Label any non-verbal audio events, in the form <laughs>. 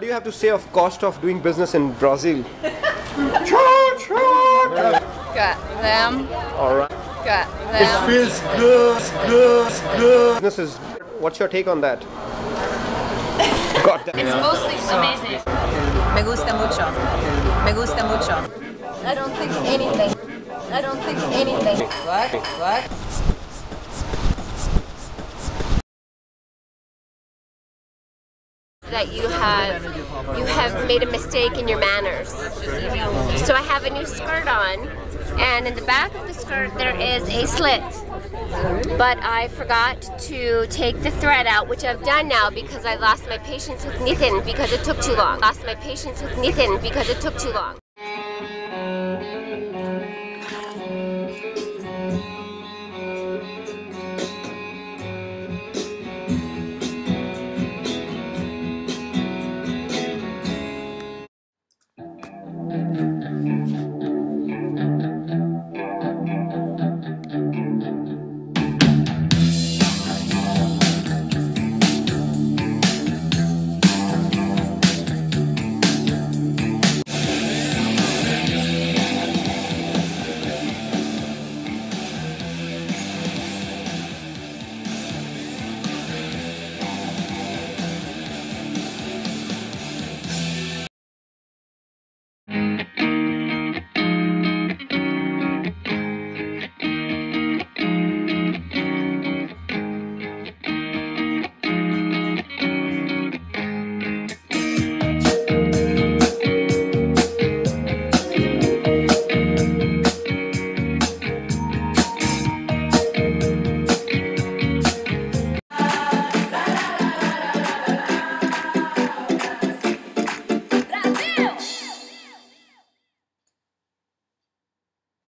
do you have to say of cost of doing business in Brazil? <laughs> Got them. All right. Got them. Feels good, good, good. This is. What's your take on that? <laughs> God damn. It's mostly amazing. Me gusta mucho. Me gusta mucho. I don't think anything. I don't think anything. What? What? that you have you have made a mistake in your manners. So I have a new skirt on, and in the back of the skirt there is a slit. But I forgot to take the thread out, which I've done now because I lost my patience with Nathan because it took too long. Lost my patience with Nathan because it took too long.